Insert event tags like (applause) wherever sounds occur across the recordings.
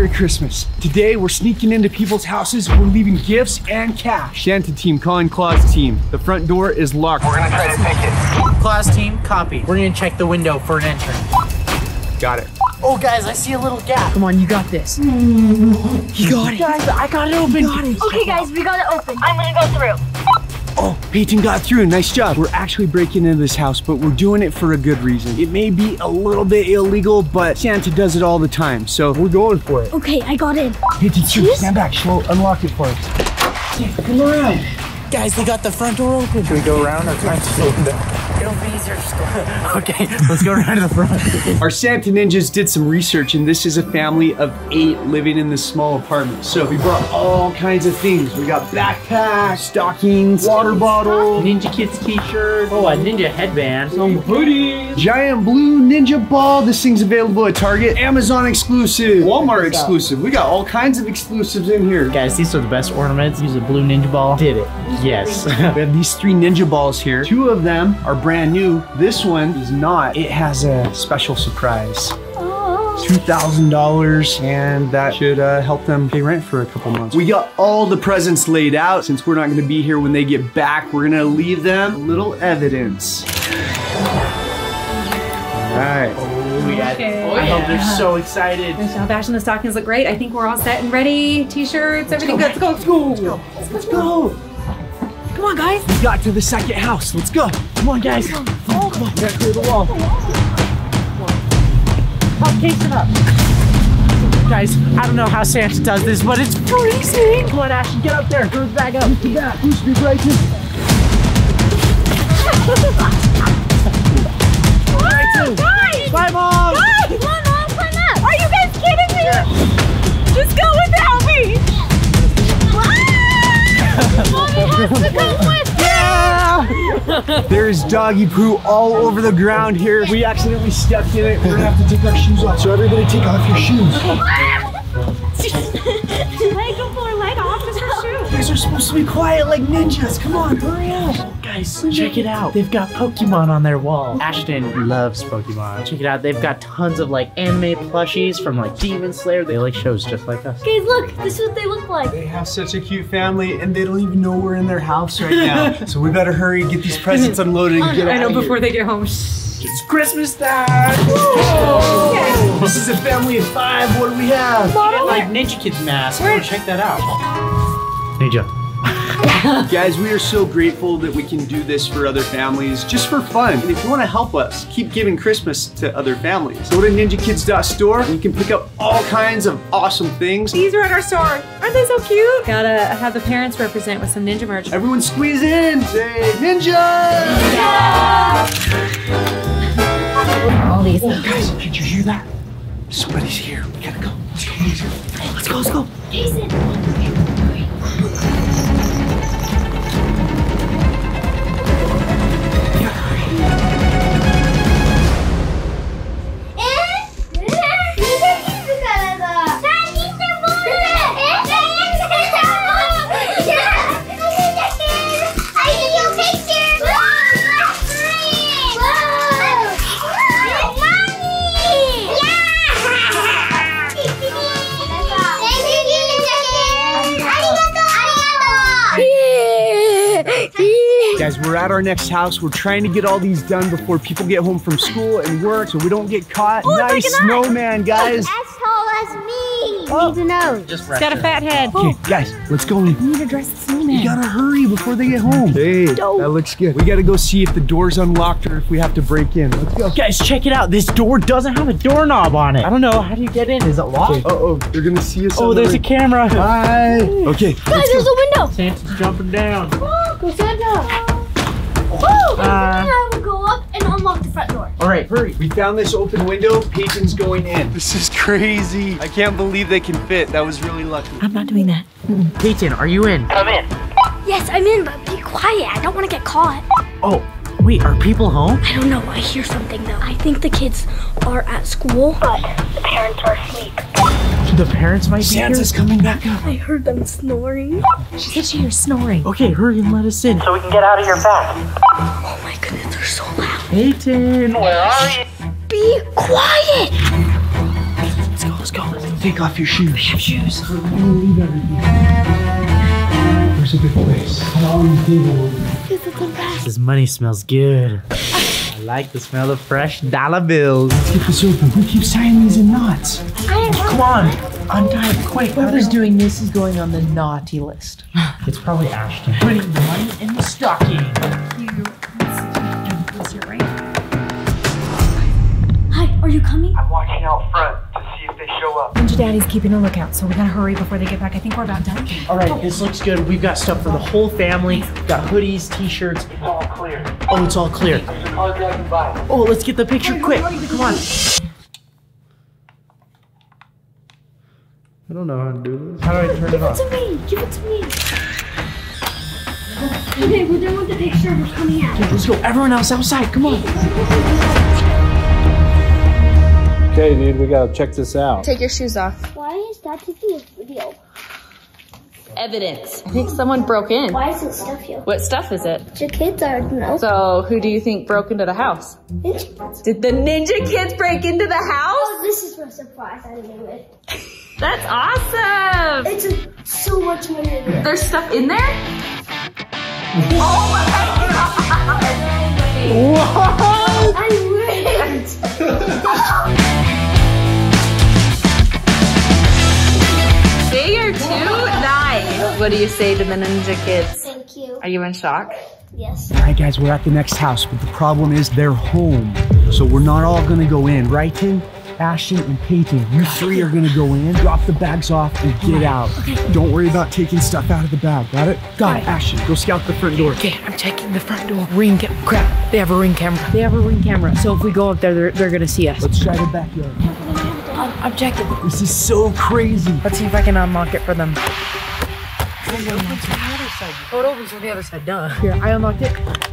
Merry Christmas. Today we're sneaking into people's houses. We're leaving gifts and cash. Santa team calling Claus team. The front door is locked. We're gonna try to take it. Claus team, copy. We're gonna check the window for an entrance. Got it. Oh, guys, I see a little gap. Come on, you got this. Mm-hmm. You got it. Guys, I got it open. Got it. Okay, guys, we got it open. I'm gonna go through. Oh, Peyton got through. Nice job. We're actually breaking into this house, but we're doing it for a good reason. It may be a little bit illegal, but Santa does it all the time, so we're going for it. Okay, I got in. Peyton, shoot, stand back. She'll unlock it for us. Yeah, come around. Guys, they got the front door open. Should we go around or try to open it? It'll be easier just go. (laughs) Okay, let's go around to the front. Our Santa Ninjas did some research, and this is a family of eight living in this small apartment. So we brought all kinds of things. We got backpacks, stockings, water bottle, Ninja Kidz t-shirt. Oh, a ninja headband. some hoodies, giant blue ninja ball. This thing's available at Target, Amazon exclusive, Walmart exclusive. We got all kinds of exclusives in here. Guys, these are the best ornaments. Use a blue ninja ball. Did it. Yes. (laughs) We have these three ninja balls here. Two of them are brand new. This one is not. It has a special surprise. $2,000 and that should uh, help them pay rent for a couple months. We got all the presents laid out. Since we're not gonna be here when they get back, we're gonna leave them a little evidence. All right. Oh, yeah. Okay. I hope they're so excited. Nice job, Ashton. The stockings look great. I think we're all set and ready. T-shirts, everything good. Let's go. Let's go. Let's go. Let's go. Come on, guys. We got to the second house. Let's go. Come on, guys. Come on. Come on. We gotta clear the wall. Help case it up. Guys, I don't know how Santa does this, but it's freezing. Come on, Ashton, get up there. The bag up. Look at that. Boost me right Guys! Bye, Mom. Guys! Come on, Mom, climb up! Are you guys kidding me? Just go without me! (laughs) Ah! Mommy has to come with Yeah! There's doggy poo all over the ground here. We accidentally stepped in it. We're gonna have to take our shoes off. So everybody take off your shoes. Leg, don't pull her leg off. Just her shoe. You guys are supposed to be quiet like ninjas. Come on, hurry up. Guys, check it out. They've got Pokemon on their wall. Ashton loves Pokemon. Check it out. They've got tons of like anime plushies from like Demon Slayer. They like shows just like us. Guys, look! This is what they look like. They have such a cute family and they don't even know we're in their house right now. (laughs) so we better hurry, get these presents unloaded and get I out know of here. before they get home. It's Christmas time! This is a family of five. What do we have? Get, like Ninja Kidz mask. Go check that out. Ninja. (laughs) Guys, we are so grateful that we can do this for other families just for fun. And if you want to help us keep giving Christmas to other families, go to ninjakidz.store and you can pick up all kinds of awesome things. These are at our store. Aren't they so cute? Gotta have the parents represent with some ninja merch. Everyone squeeze in. Say ninja! All these. Oh, guys, did you hear that? Somebody's here. We gotta go. Let's go, let's go. Guys, at our next house. We're trying to get all these done before people get home from school and work so we don't get caught. nice snowman, guys. As tall as me. Needs a nose. Just got a fat head. Okay, guys, let's go in. We need to dress the snowman. We gotta hurry before they get home. Hey, that looks good. We gotta go see if the door's unlocked or if we have to break in. Let's go. Guys, check it out. This door doesn't have a doorknob on it. I don't know. How do you get in? Is it locked? Uh oh, they're gonna see us. Oh, on the there's a camera. Hi. Okay, Guys, there's go. a window. Santa's jumping down. (gasps) Go Santa. Woo! Uh, I will go up and unlock the front door. All right, hurry. We found this open window. Peyton's going in. This is crazy. I can't believe they can fit. That was really lucky. I'm not doing that. Peyton, are you in? Come in. Yes, I'm in, but be quiet. I don't want to get caught. Oh, wait. Are people home? I don't know. I hear something though. I think the kids are at school, but the parents are asleep. The parents might be Santa's coming back up. I heard them snoring. She said she hears snoring. Okay, hurry and let us in. So we can get out of here fast. Oh my goodness, they're so loud. Peyton. Where are you? Be quiet. Let's go. Let's go. take off your shoes. They have shoes. Where's a good place? How long table? This money smells good. I like the smell of fresh dollar bills. Let's get this open. Who keeps tying these in knots? Come on, untie it quick. Whoever's doing this is going on the naughty list. (laughs) It's probably Ashton. Putting the money in the stocking. Hi, are you coming? I'm watching out front to see if they show up. Ninja Daddy's keeping a lookout, so we gotta hurry before they get back. I think we're about done. All right, this looks good. We've got stuff for the whole family. We've got hoodies, t-shirts. It's all clear. Oh, it's all clear. There's a car driving by. Oh, let's get the picture quick. Come on. I don't know how to do this. How do I turn it off? To me, give it to me. Okay, we're done with the picture. We're coming out. Okay, Let's go. Everyone else outside. Come on. Okay, dude, we gotta check this out. Take your shoes off. Why is that taking a video? Evidence. I think someone broke in. Why is it stuff here? What stuff is it? Your kids are no. So, who do you think broke into the house? Ninja. Did the ninja kids break into the house? Oh, this is my surprise. I knew it. (laughs) That's awesome. It's a, so much money. there. There's stuff in there? Oh my God! I win. They are too nice. What do you say to the ninja kids? Thank you. Are you in shock? Yes. All right, guys, we're at the next house, but the problem is they're home. So we're not all gonna go in, right, Tim? Ashton and Peyton, you three are gonna go in, drop the bags off, and get out. Don't worry about taking stuff out of the bag. Got it? Got it. Ashton, go scout the front door. Okay, I'm checking the front door. Ring ca- crap. They have a ring camera. They have a ring camera. So if we go up there, they're, they're gonna see us. Let's try the backyard. I'm, I'm checking. This is so crazy. Let's see if I can unlock it for them. Oh, it opens on the other side. Duh. Here, I unlocked it.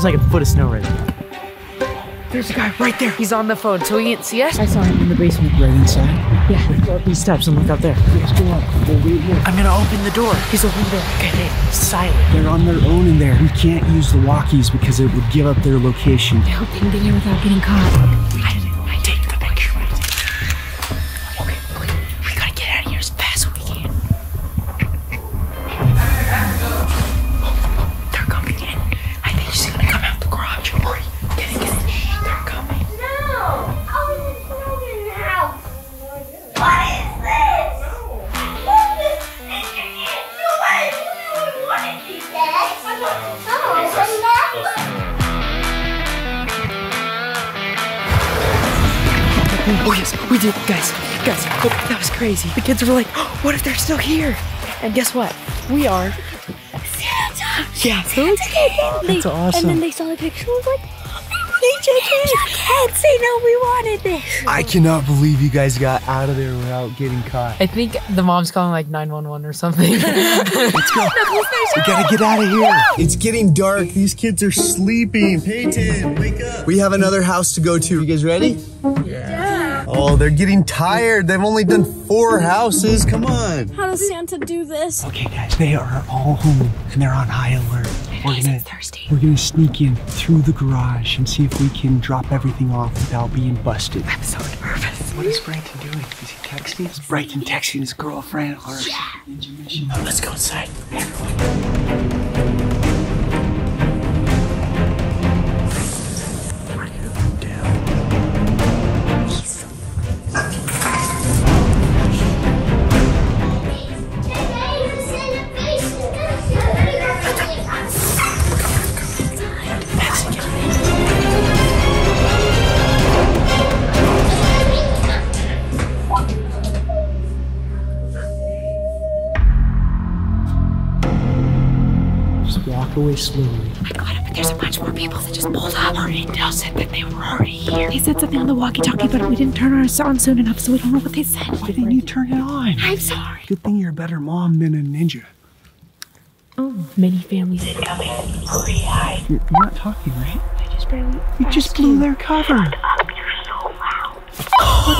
There's like a foot of snow right there. There's a guy right there. He's on the phone, so he can't see us. I saw him in the basement. Right inside. Yeah. Go up these steps and look out there. Let's go up. We'll wait here. I'm gonna open the door. He's over there. Okay, hey, silent. They're on their own in there. We can't use the walkies because it would give up their location. I hope they can get here without getting caught. Crazy. The kids were like, oh, (gasps) "What if they're still here?" And guess what? We are. Santa. Yeah. Santa came in. That's awesome. And then they saw the picture and was like, (gasps) Ninja kids. They know we wanted this. I cannot believe you guys got out of there without getting caught. I think the mom's calling like 911 or something. (laughs) Let's go. We gotta get out of here. It's getting dark. These kids are sleeping. Peyton, wake up. We have another house to go to. You guys ready? Yeah. Oh, they're getting tired. They've only done four houses. Come on. How does Santa do this? Okay, guys, they are all home and they're on high alert. We're gonna, we're gonna sneak in through the garage and see if we can drop everything off without being busted. I'm so nervous. What is Bryton doing? Is he texting? Is Bryton texting his girlfriend or ninja mission? Oh, let's go inside. Just away slowly. I got it, but there's a bunch more people that just pulled up. Our intel said that they were already here. They said something on the walkie-talkie, but we didn't turn ours on soon enough, so we don't know what they said. Why didn't you turn it on? I'm sorry. Good thing you're a better mom than a ninja. Oh, many families. You're, you're not talking, right? I just barely. You just blew their cover. What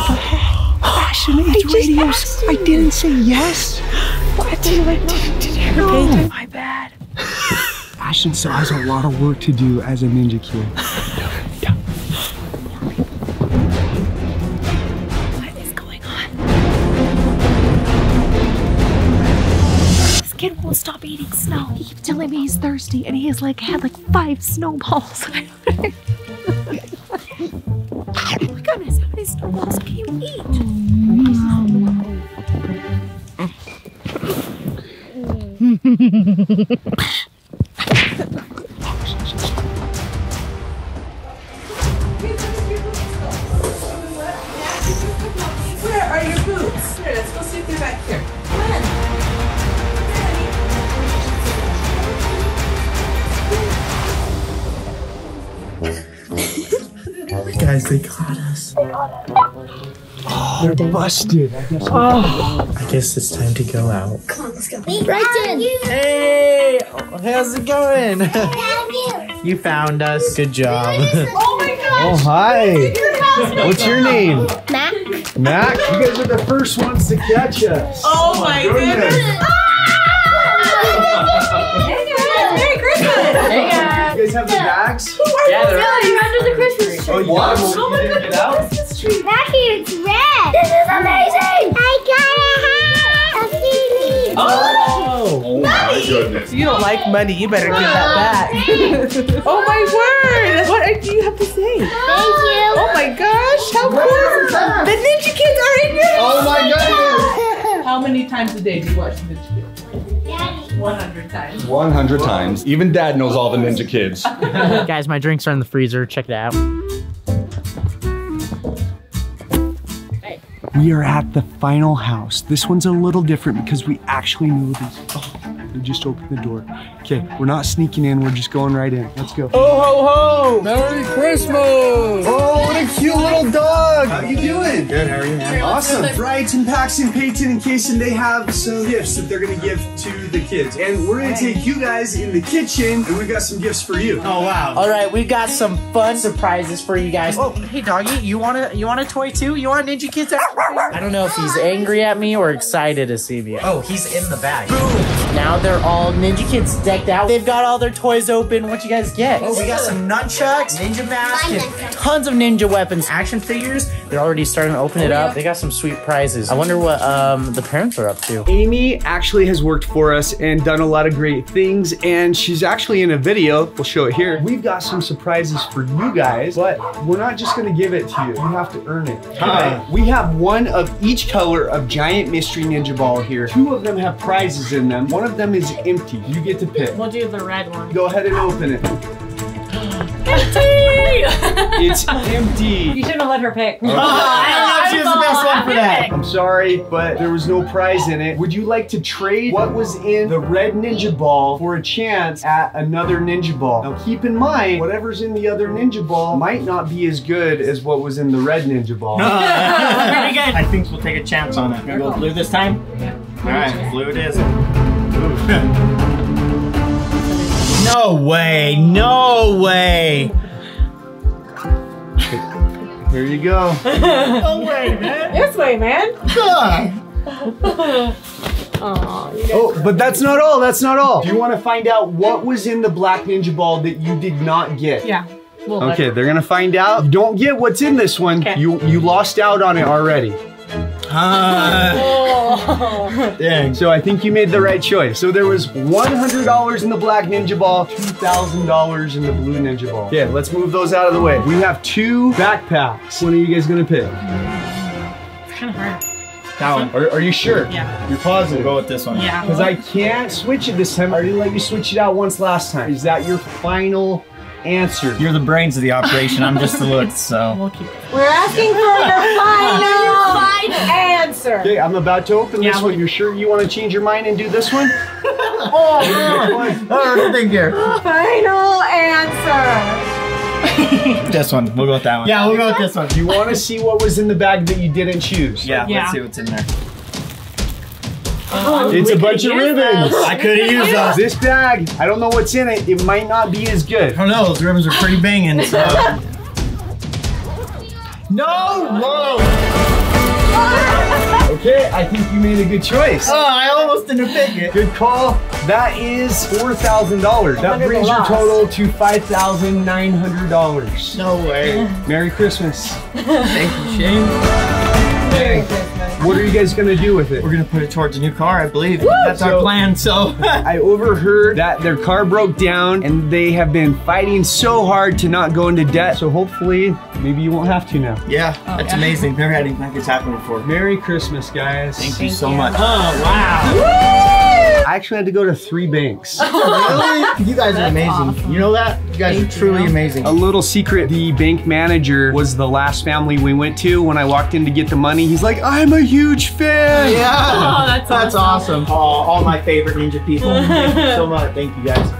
the heck? (gasps) Fashion age radios. I didn't say yes. What? Did, did, did you ever pay My bad. Ashton still has a lot of work to do as a ninja kid. (laughs) What is going on? This kid won't stop eating snow. He keeps telling me he's thirsty, and he has like had like five snowballs. (laughs) oh my goodness, how many snowballs can you eat? Where mm. (laughs) got us. Oh, they're busted. I guess, oh. I guess it's time to go out. Bryson! Hey, how's it going? Found (laughs) you! you found us. Good job. Oh my (laughs) gosh! Oh, oh, hi. What's your name? Mac? Mac? You guys are the first ones to catch us. Oh, oh my goodness! Ah! Merry Christmas! hey guys. You guys have the bags? Yeah, they're you're under the Christmas tree. Oh, you got them? You didn't get out? Mackie, it's red! This is amazing! I got a hat! A feeling! Oh, oh my goodness. You don't like money, you better give that back. (laughs) oh my word! What do you have to say? Thank you! Oh my gosh, how cool! The Ninja Kidz are in here! Oh my goodness! How many times a day do you watch the Ninja Kidz? Daddy. 100 times. 100 times. Even dad knows all the ninja kids. (laughs) guys, my drinks are in the freezer. Check it out. We are at the final house. This one's a little different because we actually know this. Oh, we just opened the door. Okay, we're not sneaking in. We're just going right in. Let's go. Ho ho ho! Merry Christmas! Oh, what a cute little dog! How you doing? Good, how are you, man? Awesome. Bryton, Paxton, Peyton, and Kason, they have some gifts that they're gonna give to the kids. And we're gonna take you guys in the kitchen, and we've got some gifts for you. Oh wow! All right, we've got some fun surprises for you guys. Oh, hey doggy, you want a you want a toy too? You want Ninja Kidz? I don't know if he's angry at me or excited to see me. Oh, he's in the bag. Boom! Now they're all Ninja Kidz decked out. They've got all their toys open. What you guys get? Oh, we got some nunchucks, ninja mask, and tons of ninja weapons, action figures. They're already starting to open it up. They got some sweet prizes. I wonder what um the parents are up to. Amy actually has worked for us and done a lot of great things, and she's actually in a video. We'll show it here. We've got some surprises for you guys, but we're not just gonna give it to you. You have to earn it. Okay. We have one of each color of giant mystery ninja ball here. Two of them have prizes in them. One of them is empty. You get to pick. We'll do the red one. Go ahead and open it. It's empty. You shouldn't have let her pick. (laughs) I don't know if she was the best one for that. I'm sorry, but there was no prize in it. Would you like to trade what was in the red ninja ball for a chance at another ninja ball? Now keep in mind, whatever's in the other ninja ball might not be as good as what was in the red ninja ball. (laughs) Pretty good. I think we'll take a chance on it. Gonna go blue this time? Yeah. All right, blue it is. (laughs) no way! No way! Here you go. (laughs) No way, man! This way, man. Oh, but that's not all. That's not all. Do you want to find out what was in the black ninja ball that you did not get? Yeah. We'll Okay, they're gonna find out. You don't get what's in this one. Okay. You you lost out on it already. Uh, (laughs) dang. So I think you made the right choice. So there was $100 in the black ninja ball, $2,000 in the blue ninja ball. Okay, let's move those out of the way. We have two backpacks. When are you guys gonna pick? It's kind of hard. That one. Are, are you sure? Yeah. You're positive? Go with this one. Yeah. Because I can't switch it this time. I already let you switch it out once last time. Is that your final answer? You're the brains of the operation. I'm just the looks, so. (laughs) We'll keep it. We're asking for your (laughs) final answer. Okay, I'm about to open this Yeah, one. You're sure you want to change your mind and do this one? (laughs) Oh, oh what do you think here? Final answer. This one. We'll go with that one. Yeah, we'll go with this one. Do you want to see what was in the bag that you didn't choose? Yeah, Yeah. let's see what's in there. It's a bunch of ribbons. I could have used those. This bag, I don't know what's in it. It might not be as good. I don't know, those ribbons are pretty banging, so. (laughs) no! Whoa! Okay, I think you made a good choice. Oh, I almost didn't pick it. Good call. That is four thousand dollars. That brings your total to five thousand nine hundred dollars. No way. Merry Christmas. (laughs) Thank you, Shane. Merry Christmas. What are you guys gonna do with it? We're gonna put it towards a new car, I believe. That's our plan. So (laughs) I overheard that their car broke down and they have been fighting so hard to not go into debt. So hopefully, maybe you won't have to now. yeah, that's oh, amazing. Never had anything like this happen before. Merry Christmas, guys. Thank you so you. much. Oh wow. I actually had to go to three banks. (laughs) really? You guys are amazing. You know that? You guys are truly amazing. A little secret, the bank manager was the last family we went to. When I walked in to get the money, he's like, I'm a huge fan. Yeah. Oh, that's That's awesome. Oh, all my favorite ninja people. Thank you so (laughs) much. Thank you guys.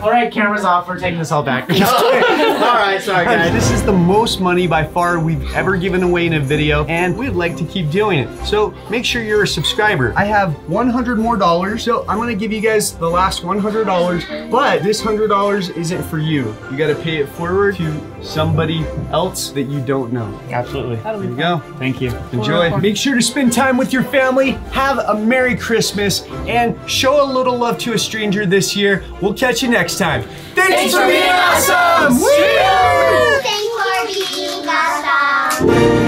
All right, cameras off. We're taking this all back. (laughs) (laughs) all right, sorry Guys, guys. this is the most money by far we've ever given away in a video, and we'd like to keep doing it. So make sure you're a subscriber. I have 100 more dollars, so I'm gonna give you guys the last $100, but this $100 isn't for you. You gotta pay it forward to somebody else that you don't know. Absolutely. There you go. Thank you. Enjoy. Make sure to spend time with your family, have a Merry Christmas, and show a little love to a stranger this year. We'll catch you next next time. Thanks, Thanks for being awesome! Woo! Thanks for being awesome!